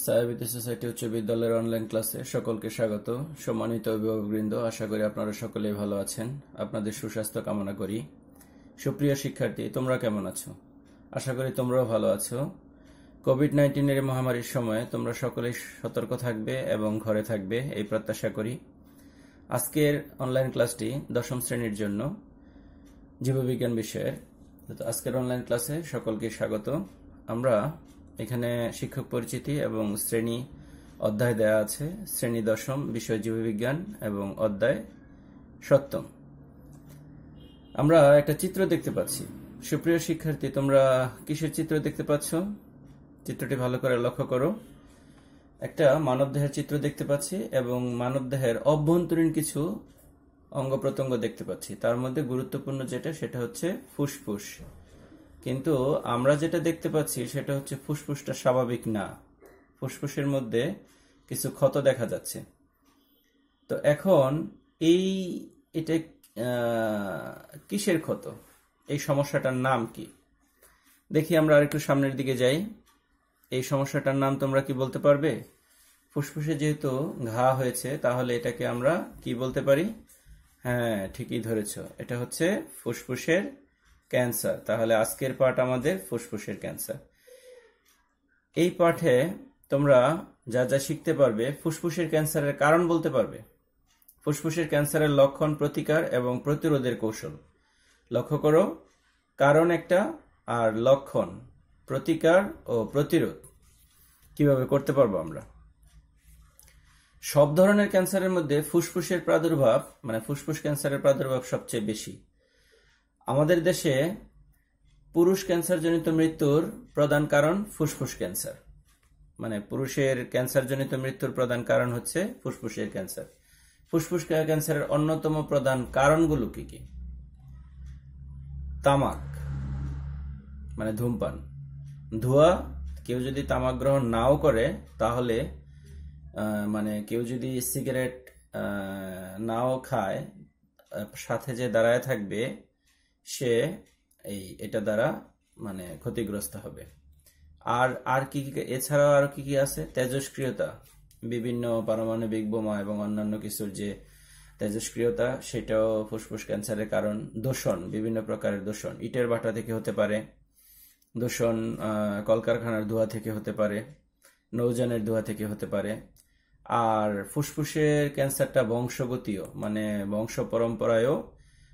সায়াবিতি society উচ্চ বিদ্যালয়ের online ক্লাসে সকলকে স্বাগত। সম্মানিত অভিভাবকবৃন্দ, আশা করি আপনারা সকলেই ভালো আছেন। আপনাদের সুস্বাস্থ্য কামনা করি। সুপ্রিয় শিক্ষার্থী, তোমরা কেমন আছো? আশা করি তোমরাও ভালো আছো। কোভিড নাইন্টিনের মহামারীর সময় তোমরা সকলেই সতর্ক থাকবে এবং ঘরে থাকবে, এই প্রত্যাশা করি। আজকের অনলাইন ক্লাসটি দশম শ্রেণির জন্য জীববিজ্ঞান বিষয়ের। আজকের অনলাইন ক্লাসে সকলকে স্বাগত। আমরা এখানে শিক্ষক পরিচিতি এবং শ্রেণি অধ্যায় দেয়া আছে। শ্রেণি দশম, বিষয় জীববিজ্ঞান এবং অধ্যায় সপ্তম। আমরা একটা চিত্র দেখতে পাচ্ছি। সুপ্রিয় শিক্ষার্থী, তোমরা কিসের চিত্র দেখতে পাচ্ছ? চিত্রটি ভালো করে লক্ষ্য করো। একটা মানবদেহের চিত্র দেখতে পাচ্ছি এবং মানবদেহের অভ্যন্তরীণ কিছু অঙ্গ প্রত্যঙ্গ দেখতে পাচ্ছি। তার মধ্যে গুরুত্বপূর্ণ যেটা, সেটা হচ্ছে ফুসফুস। কিন্তু আমরা যেটা দেখতে পাচ্ছি সেটা হচ্ছে ফুসফুসটা স্বাভাবিক না। ফুসফুসের মধ্যে কিছু ক্ষত দেখা যাচ্ছে। তো এখন এই, এটা কিসের ক্ষত? এই সমস্যাটার নাম কি? দেখি আমরা আরেকটু সামনের দিকে যাই। এই সমস্যাটার নাম তোমরা কি বলতে পারবে? ফুসফুসে যেহেতু ঘা হয়েছে, তাহলে এটাকে আমরা কি বলতে পারি? হ্যাঁ ঠিকই ধরেছ। এটা হচ্ছে ফুসফুসের ক্যান্সার। তাহলে আজকের পাঠ আমাদের ফুসফুসের ক্যান্সার। এই পাঠে তোমরা যা যা শিখতে পারবে ফুসফুসের ক্যান্সারের কারণ বলতে পারবে। ফুসফুসের ক্যান্সারের লক্ষণ প্রতিকার এবং প্রতিরোধের কৌশল। লক্ষ্য করো, কারণ একটা আর লক্ষণ, প্রতিকার ও প্রতিরোধ। কীভাবে করতে পারব আমরা? সব ধরনের ক্যান্সারের মধ্যে ফুসফুসের প্রাদুর্ভাব মানে ফুসফুস ক্যান্সারের প্রাদুর্ভাব সবচেয়ে বেশি। আমাদের দেশে পুরুষ ক্যান্সারজনিত মৃত্যুর প্রধান কারণ ফুসফুস ক্যান্সার। মানে পুরুষের ক্যান্সারজনিত মৃত্যুর প্রধান কারণ হচ্ছে ফুসফুসের ক্যান্সার। ফুসফুস ক্যান্সারের অন্যতম প্রধান কারণগুলো কি কি? তামাক মানে ধূমপান। ধোঁয়া, কেউ যদি তামাক গ্রহণ নাও করে, তাহলে মানে কেউ যদি সিগারেট নাও খায়, সাথে যে দাঁড়ায় থাকবে সে এই, এটা দ্বারা মানে ক্ষতিগ্রস্ত হবে। আর আর কি এছাড়াও আরও কি কি আছে? তেজস্ক্রিয়তা বিভিন্ন পারমাণবিক বোমা এবং অন্যান্য কিছুর যে তেজস্ক্রিয়তা সেটাও ফুসফুস ক্যান্সারের কারণ। দূষণ, বিভিন্ন প্রকারের দূষণ। ইটের বাটা থেকে হতে পারে। দূষণ কলকারখানার ধোঁয়া থেকে হতে পারে। নৌযানের ধোঁয়া থেকে হতে পারে। আর ফুসফুসের ক্যান্সারটা বংশগতীয় মানে বংশ পরম্পরায়ও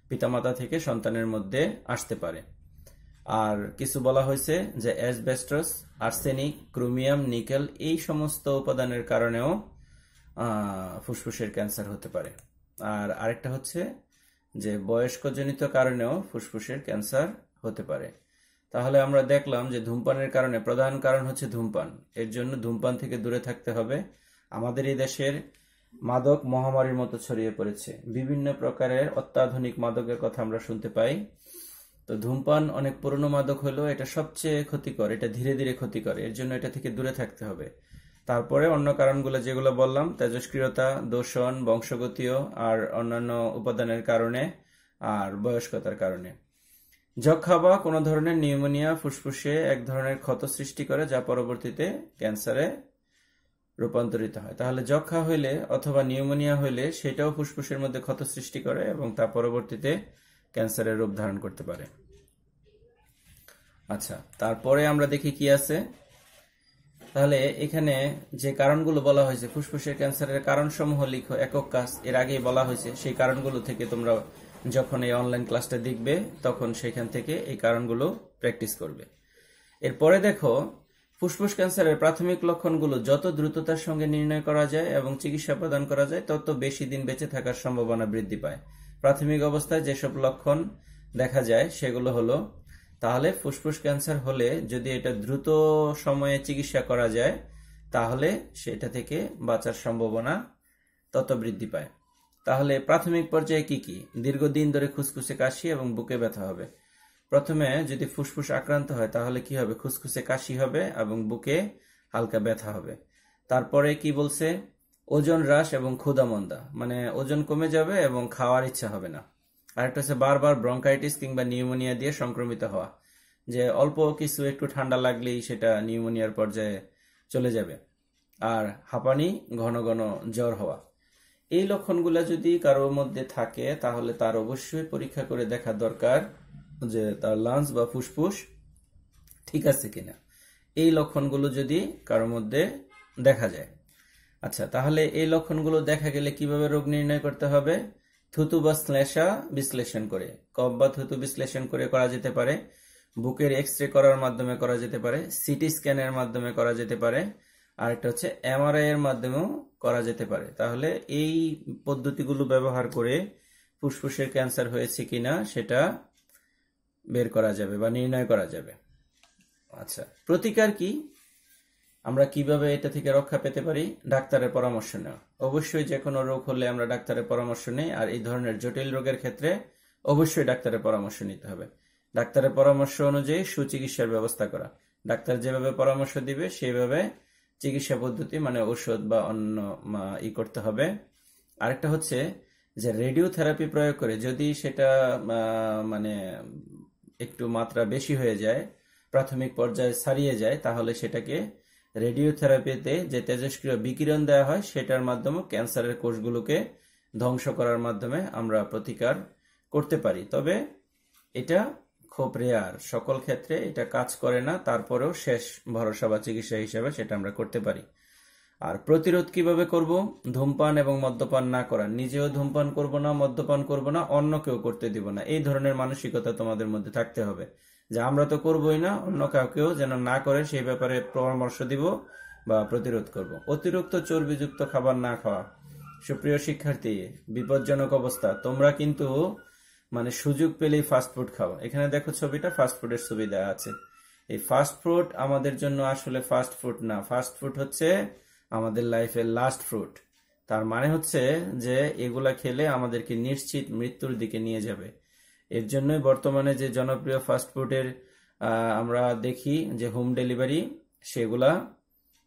পিতামাতা থেকে সন্তানের মধ্যে আসতে পারে। আর কিছু বলা হয়েছে যে অ্যাসবেস্টস, আর্সেনিক, ক্রোমিয়াম, নিকেল এই সমস্ত উপাদানের কারণেও ফুসফুসের ক্যান্সার হতে পারে। আর আরেকটা হচ্ছে যে বয়স্কজনিত কারণেও ফুসফুসের ক্যান্সার হতে পারে। তাহলে আমরা দেখলাম যে ধূমপানের কারণে প্রধান কারণ হচ্ছে ধূমপান। এর জন্য ধূমপান থেকে দূরে থাকতে হবে। আমাদের এই দেশের মাদক মহামারীর মতো ছড়িয়ে পড়েছে। বিভিন্ন প্রকারের অত্যাধুনিক মাদকের কথা আমরা শুনতে পাই। তো ধূমপান অনেক পুরনো মাদক হলেও এটা সবচেয়ে ক্ষতিকর, এটা ধীরে ধীরে ক্ষতিকর। এর জন্য এটা থেকে দূরে থাকতে হবে। তারপরে অন্য কারণগুলো যেগুলো বললাম, তেজস্ক্রিয়তা, দূষণ বংশগতীয় আর অন্যান্য উপাদানের কারণে, আর বয়স্কতার কারণে। যক্ষা বা কোনো ধরনের নিউমোনিয়া, ফুসফুসে এক ধরনের ক্ষত সৃষ্টি করে, যা পরবর্তীতে ক্যান্সারে রূপান্তরিত হয়। তাহলে যক্ষা হইলে অথবা নিউমোনিয়া হইলে সেটাও ফুসফুসের মধ্যে ক্ষত সৃষ্টি করে এবং তা পরবর্তীতে ক্যান্সারের রূপ ধারণ করতে পারে। আচ্ছা তারপরে আমরা দেখি কি আছে। তাহলে এখানে যে কারণগুলো বলা হয়েছে, ফুসফুসের ক্যান্সারের কারণসমূহ লিখো, একক কাজ। এর আগেই বলা হয়েছে, সেই কারণগুলো থেকে তোমরা যখন এই অনলাইন ক্লাসটা দেখবে, তখন সেখান থেকে এই কারণগুলো প্র্যাকটিস করবে। এরপরে দেখো ফুসফুস ক্যান্সারের প্রাথমিক লক্ষণগুলো যত দ্রুততার সঙ্গে নির্ণয় করা যায় এবং চিকিৎসা প্রদান করা যায়, তত বেশি দিন বেঁচে থাকার সম্ভাবনা বৃদ্ধি পায়। প্রাথমিক অবস্থায় যেসব লক্ষণ দেখা যায়, সেগুলো হলো, তাহলে ফুসফুস ক্যান্সার হলে যদি এটা দ্রুত সময়ে চিকিৎসা করা যায়, তাহলে সেটা থেকে বাঁচার সম্ভাবনা তত বৃদ্ধি পায়। তাহলে প্রাথমিক পর্যায়ে কি কি? দীর্ঘদিন ধরে খুসখুসে কাশি এবং বুকে ব্যথা হবে। প্রথমে যদি ফুসফুস আক্রান্ত হয়, তাহলে কি হবে? খুসখুসে কাশি হবে এবং বুকে হালকা ব্যথা হবে। তারপরে কি বলছে? ওজন হ্রাস এবং ক্ষুধামন্দা। মানে ওজন কমে যাবে এবং খাওয়ার ইচ্ছা হবে না। আরেকটা হচ্ছে বারবার ব্রঙ্কাইটিস কিংবা নিউমোনিয়া দিয়ে সংক্রমিত হওয়া। যে অল্প কিছু একটু ঠান্ডা লাগলেই সেটা নিউমোনিয়ার পর্যায়ে চলে যাবে। আর হাঁপানি, ঘন ঘন জ্বর হওয়া। এই লক্ষণগুলো যদি কারোর মধ্যে থাকে, তাহলে তার অবশ্যই পরীক্ষা করে দেখা দরকার। যে তার লাংস বা ফুসফুস ঠিক আছে কিনা। এই লক্ষণগুলো যদি কারোর মধ্যে দেখা যায়। আচ্ছা তাহলে এই লক্ষণগুলো দেখা গেলে কীভাবে রোগ নির্ণয় করতে হবে? থুতু বা শ্লেষা বিশ্লেষণ করে। কব বা থুতু বিশ্লেষণ করে করা যেতে পারে। বুকের এক্স রে করার মাধ্যমে করা যেতে পারে। সিটি স্ক্যানের মাধ্যমে করা যেতে পারে। আর একটা হচ্ছে এমআরআই এর মাধ্যমেও করা যেতে পারে। তাহলে এই পদ্ধতিগুলো ব্যবহার করে ফুসফুসের ক্যান্সার হয়েছে কিনা সেটা বের করা যাবে বা নির্ণয় করা যাবে। আচ্ছা প্রতিকার কি? আমরা কীভাবে এটা থেকে রক্ষা পেতে পারি? ডাক্তারের পরামর্শ নেওয়া। অবশ্যই যে কোনো রোগ হলে আমরা ডাক্তারের পরামর্শ নেই, আর এই ধরনের জটিল রোগের ক্ষেত্রে অবশ্যই ডাক্তারের পরামর্শ নিতে হবে। ডাক্তারের পরামর্শ অনুযায়ী সুচিকিৎসার ব্যবস্থা করা। ডাক্তার যেভাবে পরামর্শ দিবে সেইভাবে চিকিৎসা পদ্ধতি মানে ওষুধ বা অন্য ই করতে হবে। আরেকটা হচ্ছে যে রেডিও থেরাপি প্রয়োগ করে যদি সেটা মানে একটু মাত্রা বেশি হয়ে যায়, প্রাথমিক পর্যায়ে ছাড়িয়ে যায়, তাহলে সেটাকে রেডিওথেরাপিতে যে তেজস্ক্রিয় বিকিরণ দেওয়া হয়, সেটার মাধ্যমে ক্যান্সারের কোষগুলোকে ধ্বংস করার মাধ্যমে আমরা প্রতিকার করতে পারি। তবে এটা খুব রেয়ার সকল ক্ষেত্রে এটা কাজ করে না, তারপরেও শেষ ভরসা বা চিকিৎসা হিসেবে সেটা আমরা করতে পারি। আর প্রতিরোধ কীভাবে করব? ধূমপান এবং মদ্যপান না করা। নিজেও ধূমপান করব না, মদ্যপান করব না অন্য কেউ করতে দিব না। এই ধরনের মানসিকতা তোমাদের মধ্যে থাকতে হবে। যে আমরা তো করবই না, অন্য কাউকেও যেন না করে, সেই ব্যাপারে পরামর্শ দিব বা প্রতিরোধ করব। অতিরিক্ত চর্বিযুক্ত খাবার না খাওয়া। সুপ্রিয় শিক্ষার্থী, বিপজ্জনক অবস্থা। তোমরা কিন্তু মানে সুযোগ পেলেই ফাস্টফুড খাও। এখানে দেখো ছবিটা ফাস্টফুডের সুবিধা আছে। এই ফাস্টফুড আমাদের জন্য আসলে ফাস্ট ফুড না। ফাস্ট ফুড হচ্ছে আমাদের লাইফের লাস্ট ফ্রুট তার মানে হচ্ছে যে এগুলা খেলে আমাদেরকে নিশ্চিত মৃত্যুর দিকে নিয়ে যাবে। এর জন্যই বর্তমানে যে জনপ্রিয় ফাস্টফুডের আমরা দেখি যে হোম ডেলিভারি সেগুলা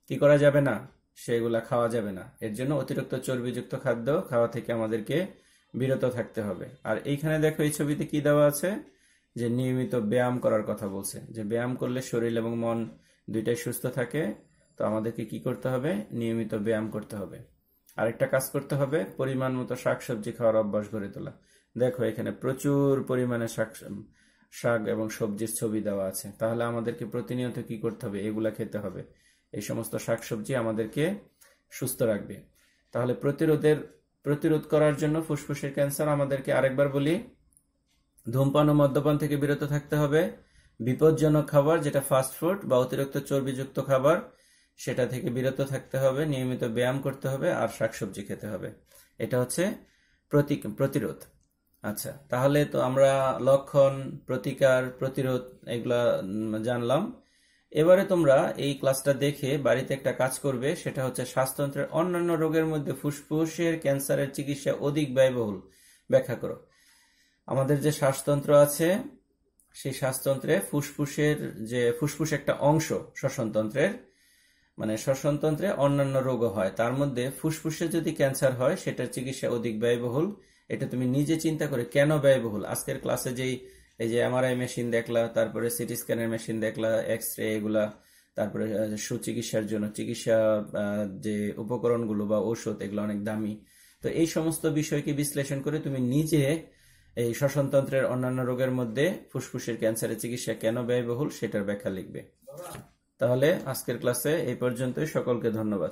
কি করা যাবে না? সেগুলা খাওয়া যাবে না। এর জন্য অতিরিক্ত চর্বিযুক্ত খাদ্য খাওয়া থেকে আমাদেরকে বিরত থাকতে হবে। আর এইখানে দেখো, এই ছবিতে কি দেওয়া আছে? যে নিয়মিত ব্যায়াম করার কথা বলছে। যে ব্যায়াম করলে শরীর এবং মন দুইটাই সুস্থ থাকে। তো আমাদেরকে কি করতে হবে? নিয়মিত ব্যায়াম করতে হবে। আরেকটা কাজ করতে হবে, পরিমাণ মতো শাকসবজি খাওয়ার অভ্যাস গড়ে তোলা। দেখো, এখানে প্রচুর পরিমাণে শাক শাক এবং সবজির ছবি দেওয়া আছে। তাহলে আমাদেরকে প্রতিনিয়ত কি করতে হবে? এগুলা খেতে হবে। এই সমস্ত শাকসবজি আমাদেরকে সুস্থ রাখবে। তাহলে প্রতিরোধের, প্রতিরোধ করার জন্য ফুসফুসের ক্যান্সার আমাদেরকে আরেকবার বলি। ধূমপান ও মদ্যপান থেকে বিরত থাকতে হবে। বিপজ্জনক খাবার যেটা ফাস্ট ফুড বা অতিরিক্ত চর্বিযুক্ত খাবার সেটা থেকে বিরত থাকতে হবে, নিয়মিত ব্যায়াম করতে হবে আর শাকসবজি খেতে হবে। এটা হচ্ছে প্রতিরোধ। আচ্ছা তাহলে তো আমরা লক্ষণ, প্রতিকার, প্রতিরোধ এগুলা জানলাম। এবারে তোমরা এই ক্লাসটা দেখে বাড়িতে একটা কাজ করবে, সেটা হচ্ছে শ্বাসতন্ত্রের অন্যান্য রোগের মধ্যে ফুসফুসের ক্যান্সারের চিকিৎসা অধিক ব্যয়বহুল। ব্যাখ্যা করো। আমাদের যে শ্বাসতন্ত্র আছে, সেই শ্বাসতন্ত্রে ফুসফুসের যে ফুসফুস একটা অংশ, শ্বসনতন্ত্রের মানে শ্বসনতন্ত্রে অন্যান্য রোগও হয়। তার মধ্যে ফুসফুসে যদি ক্যান্সার হয়, সেটার চিকিৎসা অধিক ব্যয়বহুল। এটা তুমি নিজে চিন্তা করে কেন ব্যয়বহুল? আজকের ক্লাসে যেই, এই যে এমআরআই মেশিন দেখলা, তারপরে সিটি স্ক্যানের মেশিন দেখলা এক্স রে এগুলা, তারপরে সুচিকিৎসার জন্য চিকিৎসা যে উপকরণগুলো বা ঔষধ, এগুলো অনেক দামি। তো এই সমস্ত বিষয়কে বিশ্লেষণ করে তুমি নিজে এই শ্বসনতন্ত্রের অন্যান্য রোগের মধ্যে ফুসফুসের ক্যান্সারের চিকিৎসা কেন ব্যয়বহুল, সেটার ব্যাখ্যা লিখবে। তাহলে আজকের ক্লাসে এই পর্যন্তই। সকলকে ধন্যবাদ।